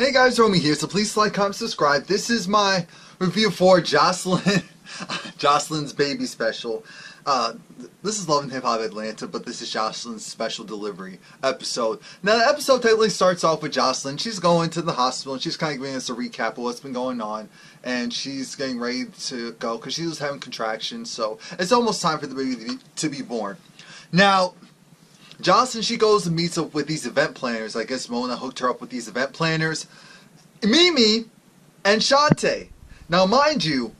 Hey guys, Romie here, so please like, comment, subscribe. This is my review for Joseline, Joseline's baby special. Uh, this is Love and Hip Hop Atlanta, but this is Joseline's special delivery episode. Now, the episode technically starts off with Joseline. She's going to the hospital, and she's kind of giving us a recap of what's been going on, and she's getting ready to go because she was having contractions, so it's almost time for the baby to be, to be born. Now, Joseline, she goes and meets up with these event planners. I guess Mona hooked her up with these event planners. Mimi and Shante. Now, mind you,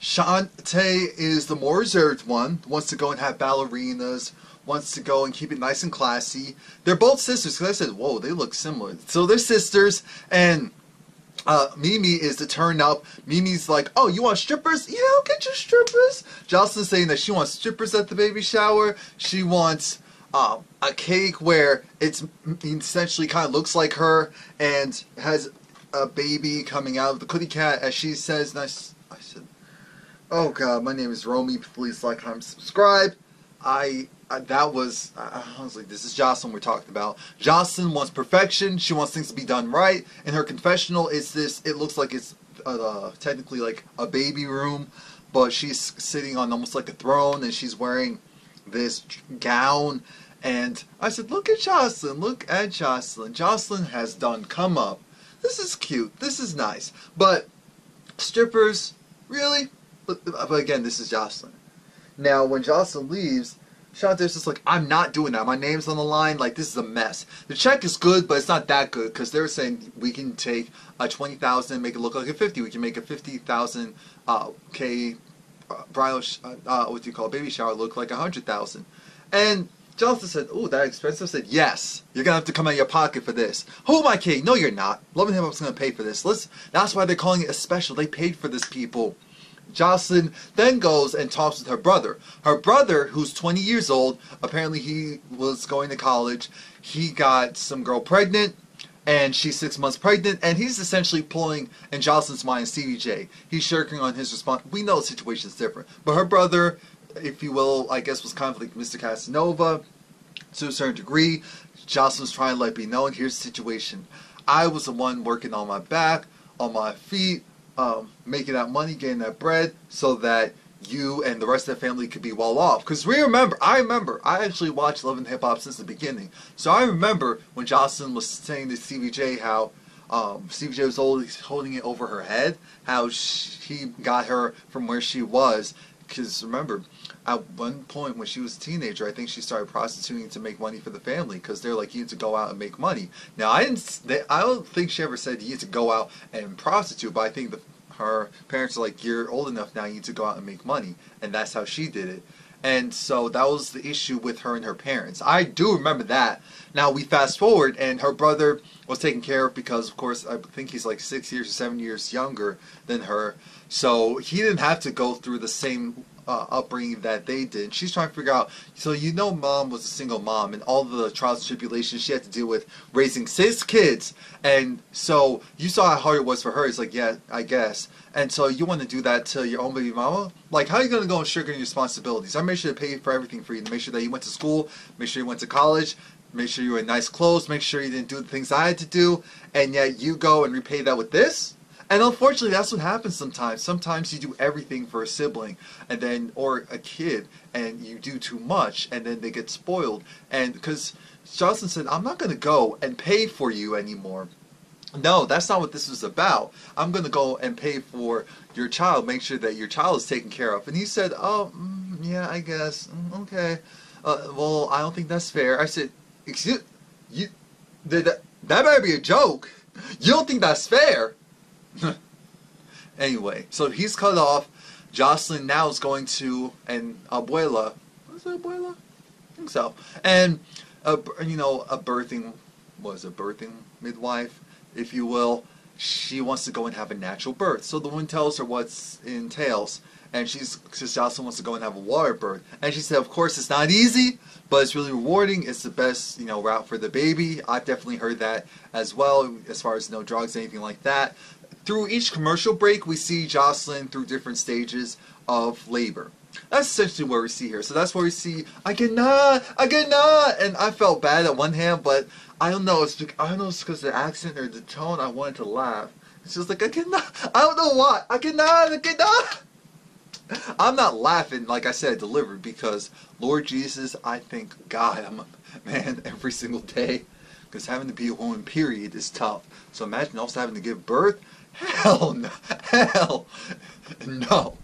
Shante is the more reserved one, wants to go and have ballerinas, wants to go and keep it nice and classy. They're both sisters, because I said, whoa, they look similar. So they're sisters, and uh, Mimi is to turn up. Mimi's like, oh, you want strippers? Yeah, I'll get you strippers. Joseline's saying that she wants strippers at the baby shower. She wants uh, a cake where it's essentially kind of looks like her and has a baby coming out of the kitty cat as she says, nice I, said, oh god, my name is Romie, please like, comment, subscribe. I, I that was, I, I was like, this is Joseline we're talking about. Joseline wants perfection, she wants things to be done right. In her confessional, it's this, it looks like it's uh, technically like a baby room, but she's sitting on almost like a throne and she's wearing this gown. And I said, look at Joseline, look at Joseline. Joseline has done come up. This is cute. This is nice. But strippers, really? But, but again, this is Joseline. Now, when Joseline leaves, Shantae's just like, I'm not doing that. My name's on the line. Like, this is a mess. The check is good, but it's not that good because they're saying we can take a 20000 and make it look like a 50 We can make a 50000 uh, K bridal, uh, uh, what do you call it, baby shower look like a 100000 And Joseline said, "Oh, that expensive?" I said, "Yes. You're gonna have to come out of your pocket for this." Who am I kidding? No, you're not. Love and Hip Hop's gonna pay for this. Let's. That's why they're calling it a special. They paid for this, people. Joseline then goes and talks with her brother. Her brother, who's 20 years old, apparently he was going to college. He got some girl pregnant, and she's six months pregnant, and he's essentially pulling, in Joseline's mind, Stevie J. He's shirking on his response. We know the situation's different, but her brother if you will, I guess was kind of like Mr. Casanova to a certain degree. Joseline was trying to let me know, and here's the situation. I was the one working on my back, on my feet, um, making that money, getting that bread, so that you and the rest of the family could be well off. Because we remember, I remember, I actually watched Love and Hip Hop since the beginning. So I remember when Joseline was saying to Stevie J how um, Stevie J was holding it over her head, how she got her from where she was. Because remember, at one point when she was a teenager, I think she started prostituting to make money for the family because they're like, you need to go out and make money. Now, I didn't, they, I don't think she ever said you need to go out and prostitute, but I think the, her parents are like, you're old enough now, you need to go out and make money. And that's how she did it. And so that was the issue with her and her parents. I do remember that. Now we fast forward, and her brother was taken care of because, of course, I think he's like six years or seven years younger than her. So he didn't have to go through the same uh, upbringing that they did. She's trying to figure out. So you know, mom was a single mom, and all the trials and tribulations she had to deal with raising six kids. And so you saw how hard it was for her. It's like, yeah, I guess. And so you want to do that to your own baby mama? Like, how are you going to go and sugar your responsibilities? I made sure to pay for everything for you. To make sure that you went to school, make sure you went to college, make sure you were in nice clothes, make sure you didn't do the things I had to do, and yet you go and repay that with this? And unfortunately, that's what happens sometimes. Sometimes you do everything for a sibling, and then or a kid, and you do too much, and then they get spoiled. And because Joseline said, "I'm not going to go and pay for you anymore." No, that's not what this is about. I'm going to go and pay for your child, make sure that your child is taken care of. And he said, "Oh, mm, yeah, I guess. Mm, okay. Uh, well, I don't think that's fair." I said, "Excuse you? That that might be a joke. You don't think that's fair?" anyway, so he's cut off. Joseline now is going to an Abuela. Was it Abuela? I think so. And a, you know a birthing was a birthing midwife, if you will. She wants to go and have a natural birth. So the woman tells her what's entails and she's she Joseline wants to go and have a water birth. And she said, of course, it's not easy, but it's really rewarding. It's the best, you know, route for the baby. I've definitely heard that as well, as far as no drugs, anything like that. Through each commercial break, we see Joseline through different stages of labor. That's essentially what we see here. So that's where we see I cannot, I cannot, and I felt bad at one hand, but I don't know. It's I don't know. It's because the accent or the tone. I wanted to laugh. It's just like I cannot. I don't know why. I cannot. I cannot. I'm not laughing, like I said, delivered because Lord Jesus, I thank God I'm a man every single day. Because having to be a woman, period, is tough. So imagine also having to give birth. Hell no. Hell no.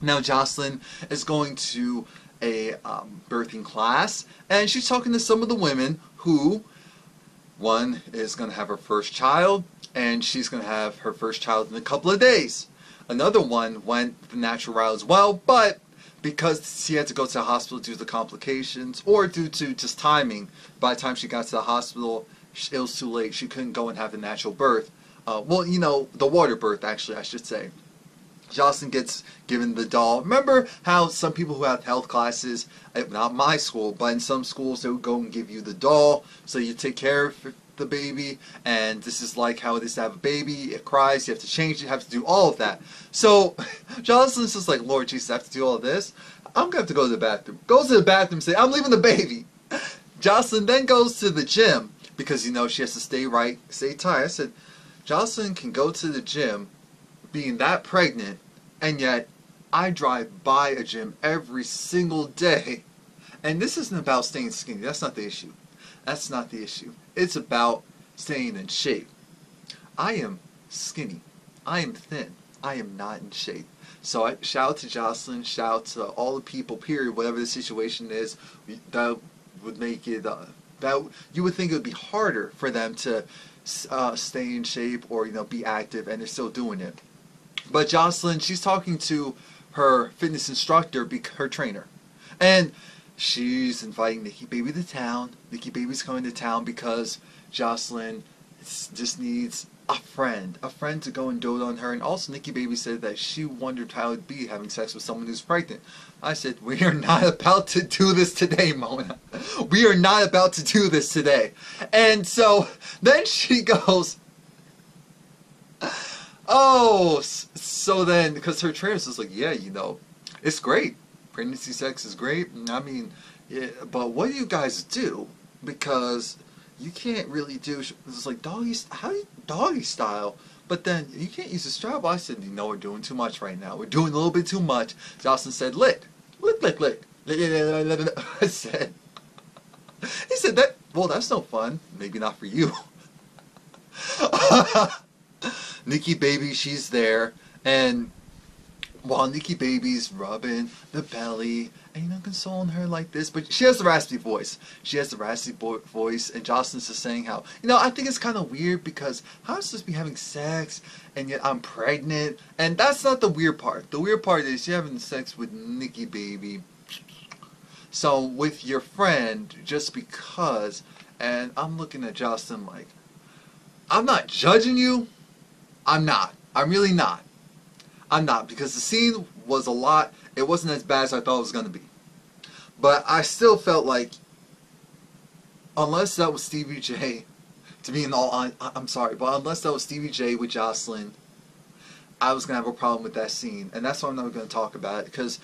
Now Joseline is going to a um, birthing class, and she's talking to some of the women who, one is going to have her first child, and she's going to have her first child in a couple of days. Another one went the natural route as well, but because she had to go to the hospital due to the complications or due to just timing, by the time she got to the hospital, it was too late. She couldn't go and have the natural birth. Uh, well, you know, the water birth, actually, I should say. Joseline gets given the doll. Remember how some people who have health classes, not my school, but in some schools they would go and give you the doll so you take care of the baby and this is like how it is to have a baby. It cries you have to change it you have to do all of that. So Joseline's just like Lord Jesus I have to do all this. I'm gonna have to go to the bathroom. Goes to the bathroom say I'm leaving the baby. Joseline then goes to the gym because you know she has to stay right stay tight I said Joseline can go to the gym being that pregnant and yet I drive by a gym every single day and this isn't about staying skinny that's not the issue that's not the issue. It's about staying in shape. I am skinny. I am thin. I am not in shape. So I shout out to Joseline, shout out to all the people, period, whatever the situation is, that would make it, uh, that you would think it would be harder for them to uh, stay in shape or, you know, be active, and they're still doing it. But Joseline, she's talking to her fitness instructor, her trainer. And she's inviting Nikki Baby to town. Nikki Baby's coming to town because Joseline just needs a friend, a friend to go and dote on her. And also, Nikki Baby said that she wondered how it'd be having sex with someone who's pregnant. I said, we are not about to do this today, Mona. We are not about to do this today. And so then she goes, oh, so then, because her trainer's was like, yeah, you know, it's great pregnancy sex is great. I mean, yeah, but what do you guys do? Because you can't really do it's like doggy how do you, doggy style. But then you can't use a strap. I said, you know, we're doing too much right now. We're doing a little bit too much. Joseline said, lick, lick, lick, lick. I said, he said that. Well, that's no fun. Maybe not for you. Nikki baby, she's there, and while Nikki Baby's rubbing the belly and you know consoling her like this, but she has the raspy voice. She has the raspy voice, and Joseline's just saying how you know I think it's kind of weird because how am I supposed to be having sex and yet I'm pregnant, and that's not the weird part. The weird part is you're having sex with Nikki Baby. So with your friend, just because, and I'm looking at Joseline like, I'm not judging you. I'm not. I'm really not. I'm not because the scene was a lot. It wasn't as bad as I thought it was going to be. But I still felt like, unless that was Stevie J, to be in all, I, I'm sorry, but unless that was Stevie J with Joseline, I was going to have a problem with that scene. And that's why I'm not going to talk about it because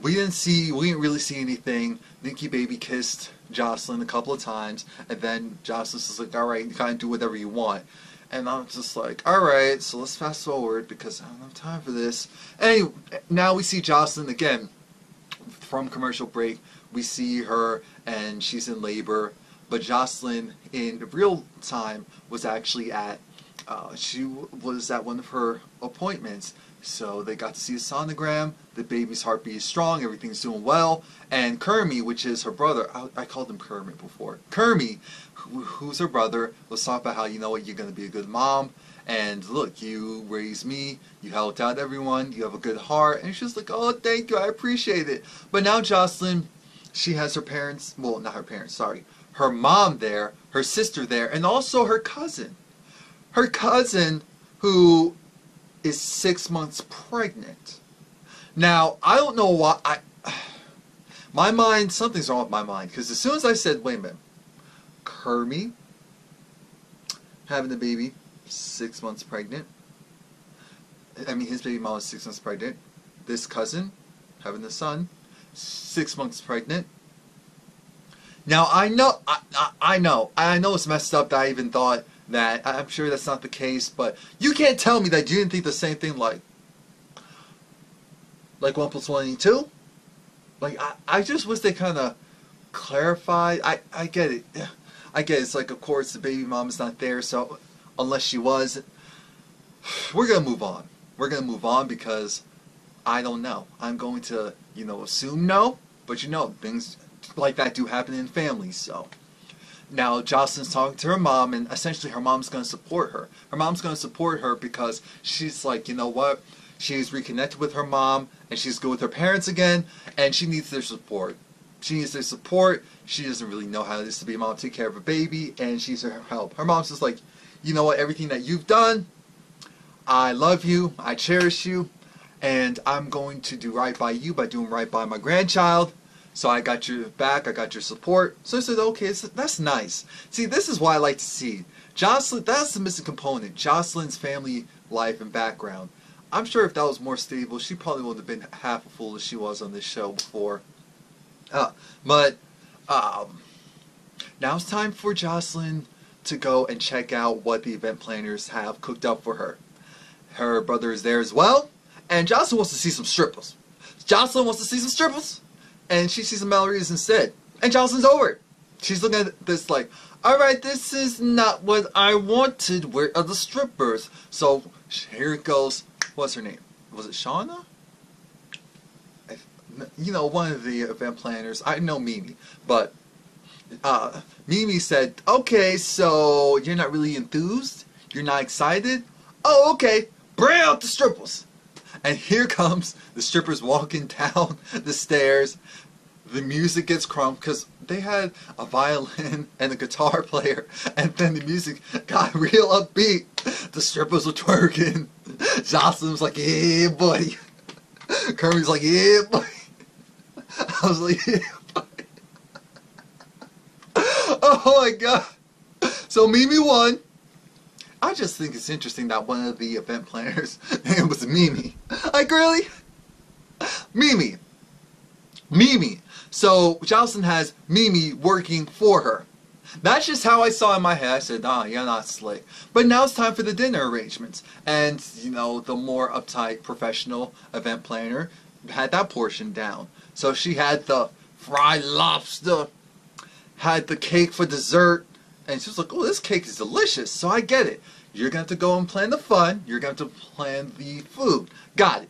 we didn't see, we didn't really see anything. Nikki Baby kissed Joseline a couple of times, and then Joseline's just like, all right, you kind of do whatever you want. And I'm just like, alright, so let's fast forward because I don't have time for this. Anyway, now we see Joseline again from commercial break. We see her and she's in labor. But Joseline, in real time, was actually at, uh, she was at one of her appointments. So they got to see a sonogram, the baby's heartbeat is strong, everything's doing well, and Kermie, which is her brother, I, I called him Kermit before, Kermie who's her brother, let's talk about how you know what you're going to be a good mom. And look, you raised me, you helped out everyone, you have a good heart. And she's like, oh, thank you, I appreciate it. But now Joseline, she has her parents, well, not her parents, sorry, her mom there, her sister there, and also her cousin. Her cousin, who is six months pregnant. Now, I don't know why, I, my mind, something's wrong with my mind, because as soon as I said, wait a minute, Kermie having the baby, six months pregnant. I mean, his baby mom is six months pregnant. This cousin having a son, six months pregnant. Now I know, I, I, I know, I know it's messed up that I even thought that. I'm sure that's not the case, but you can't tell me that you didn't think the same thing. Like, like one plus one two. Like I, I just wish they kind of clarified. I, I get it. I get it. It's like, of course, the baby mom is not there, so unless she was, we're gonna move on. We're gonna move on because I don't know. I'm going to, you know, assume no, but you know, things like that do happen in families, so. Now, Joseline's talking to her mom, and essentially her mom's going to support her. Her mom's going to support her because she's like, you know what? She's reconnected with her mom, and she's good with her parents again, and she needs their support. She needs their support. She doesn't really know how it is to be a mom, take care of a baby, and she's her help. Her mom's just like, you know what? Everything that you've done, I love you, I cherish you, and I'm going to do right by you by doing right by my grandchild so I got your back, I got your support. So I said, okay, that's nice. See, this is what I like to see. Joseline, that's the missing component. Joseline's family life and background. I'm sure if that was more stable, she probably wouldn't have been half a fool as she was on this show before. Uh, but um, now it's time for Joseline to go and check out what the event planners have cooked up for her. Her brother is there as well, and Joseline wants to see some strippers. Joseline wants to see some strippers and she sees the Mallory's instead. And Joseline's over. She's looking at this like, alright, this is not what I wanted. Where are the strippers? So here it goes. What's her name? Was it Shauna? You know, one of the event planners. I know Mimi, but uh, Mimi said, okay, so you're not really enthused? You're not excited? Oh, okay. Bring out the strippers. And here comes the strippers walking down the stairs. The music gets crump because they had a violin and a guitar player, and then the music got real upbeat. The strippers were twerking. Joseline was like, "Yeah, buddy." Kermit's like, "Yeah, buddy." I was like, "Yeah, buddy." Oh my god! So Mimi won. I just think it's interesting that one of the event planners name was Mimi. Like really? Mimi. Mimi. So Joseline has Mimi working for her. That's just how I saw in my head. I said, "Ah, you're not slick." But now it's time for the dinner arrangements, and you know the more uptight professional event planner had that portion down. So she had the fried lobster, had the cake for dessert, and she was like, oh, this cake is delicious. So I get it. You're going to have to go and plan the fun. You're going to have to plan the food. Got it.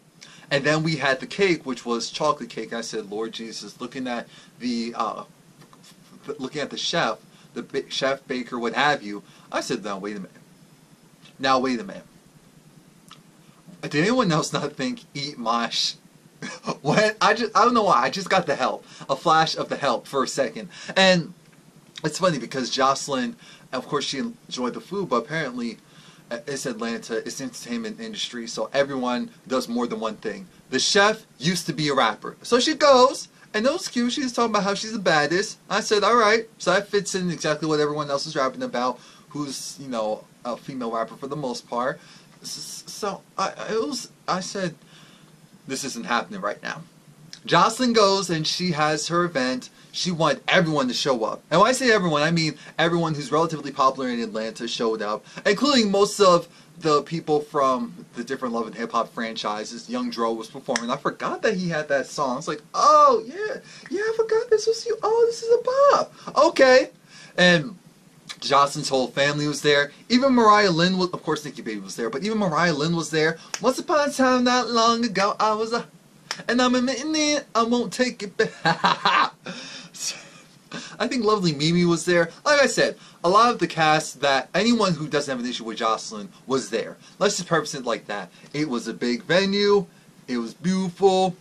And then we had the cake, which was chocolate cake. I said, Lord Jesus, looking at the, uh, looking at the chef, the chef, baker, what have you. I said, now wait a minute. Now wait a minute. Did anyone else not think eat when I just I don't know why I just got the help, a flash of the help for a second, and it's funny because Joseline, of course, she enjoyed the food, but apparently, uh, it's Atlanta, it's entertainment industry, so everyone does more than one thing. The chef used to be a rapper, so she goes, and it was she's talking about how she's the baddest. I said, all right, so that fits in exactly what everyone else is rapping about, who's you know a female rapper for the most part. So I, it was. I said, this isn't happening right now. Joseline goes and she has her event she wanted everyone to show up. And when I say everyone, I mean everyone who's relatively popular in Atlanta showed up, including most of the people from the different Love and Hip Hop franchises. Young Dro was performing. I forgot that he had that song. It's like, oh yeah, yeah, I forgot this was you. Oh, this is a pop. Okay, and Joseline's whole family was there. Even Mariah Lynn was, of course, Nikki Baby was there, but even Mariah Lynn was there. Once upon a time, not long ago, I was a, and I'm admitting it, I won't take it back. I think Lovely Mimi was there. Like I said, a lot of the cast that anyone who doesn't have an issue with Joseline was there. Let's just purpose it like that. It was a big venue. It was beautiful.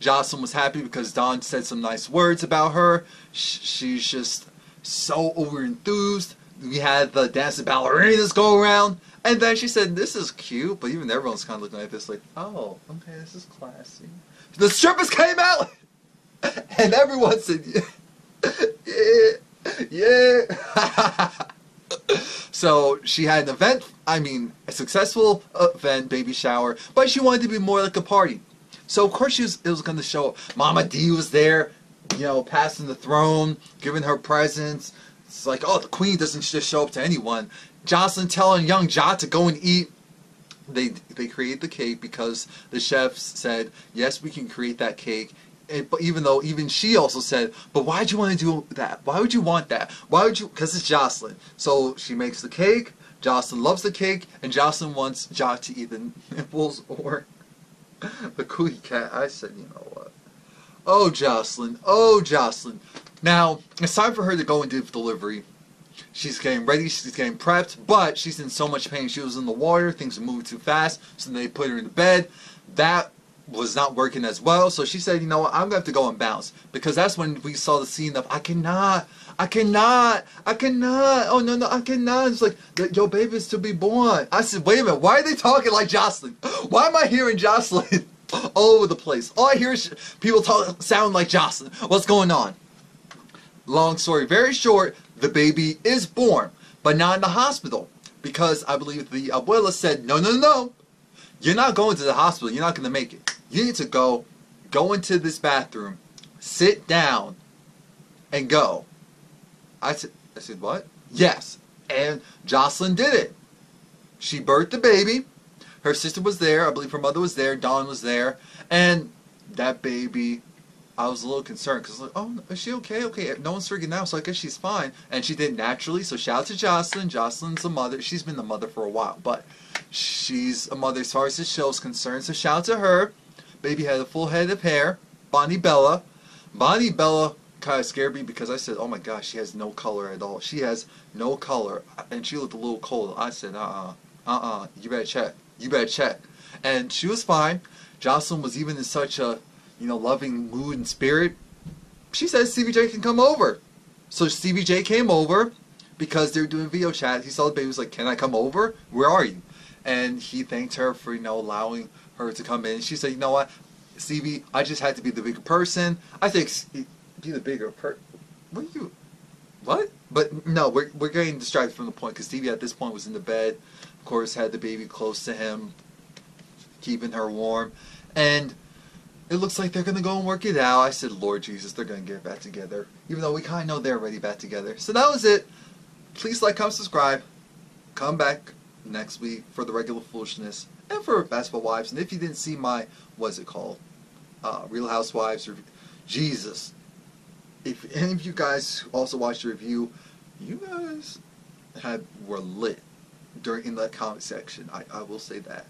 Joseline was happy because Don said some nice words about her. She's just so over enthused. We had the dancing ballerinas go around. And then she said, this is cute. But even everyone's kind of looking at this like, oh, okay, this is classy. The strippers came out. And everyone said, yeah yeah, so she had an event, I mean, a successful event, baby shower, but she wanted to be more like a party. So of course she was, it was going to show up. Mama Dee was there, you know, passing the throne, giving her presents. It's like, oh, the queen doesn't just show up to anyone. Joseline telling Yung Joc to go and eat. They they create the cake because the chefs said, yes, we can create that cake. But even though even she also said, but why'd you want to do that? Why would you want that? Why would you? Because it's Joseline. So she makes the cake. Joseline loves the cake, and Joseline wants Joc to eat the nipples or the cootie cat. I said, you know what? Oh, Joseline. Oh, Joseline. Now, it's time for her to go and do delivery. She's getting ready, she's getting prepped, but she's in so much pain. She was in the water, things are moving too fast, so they put her in the bed. That was not working as well, so she said, you know what, I'm to have to go and bounce. Because that's when we saw the scene of, I cannot, I cannot, I cannot, oh no, no, I cannot. It's like, your baby is to be born. I said, wait a minute, why are they talking like Joseline? Why am I hearing Joseline all over the place? All I hear is people talk, sound like Joseline. What's going on? Long story very short, the baby is born, but not in the hospital. Because I believe the abuela said, no, no, no, you're not going to the hospital. You're not going to make it. You need to go, go into this bathroom, sit down, and go. I said, I said, what? Yes. And Joseline did it. She birthed the baby. Her sister was there. I believe her mother was there. Dawn was there. And that baby, I was a little concerned because, like, oh, is she okay? Okay, no one's freaking out, so I guess she's fine. And she did naturally. So shout out to Joseline. Joseline's a mother. She's been the mother for a while, but she's a mother as far as this show is concerned. So shout out to her. Baby had a full head of hair. Bonnie Bella. Bonnie Bella kind of scared me because I said, oh my gosh, she has no color at all. She has no color. And she looked a little cold. I said, uh-uh, uh-uh, you better check. You better check. And she was fine. Joseline was even in such a, you know, loving mood and spirit. She said Stevie J can come over. So Stevie J came over because they were doing video chat. He saw the baby. Was like, can I come over? Where are you? And he thanked her for, you know, allowing her to come in. She said, you know what, Stevie, I just had to be the bigger person. I think be the bigger person. What are you? What? But no, we're we're getting distracted from the point because Stevie at this point was in the bed. Of course, had the baby close to him, keeping her warm, and it looks like they're gonna go and work it out. I said, Lord Jesus, they're gonna get back together, even though we kind of know they're already back together. So that was it. Please like, comment, subscribe. Come back next week for the regular foolishness and for Basketball Wives. And if you didn't see my, what's it called, uh, Real Housewives or Jesus, if any of you guys also watched the review, you guys had were lit during in the comment section. I, I will say that.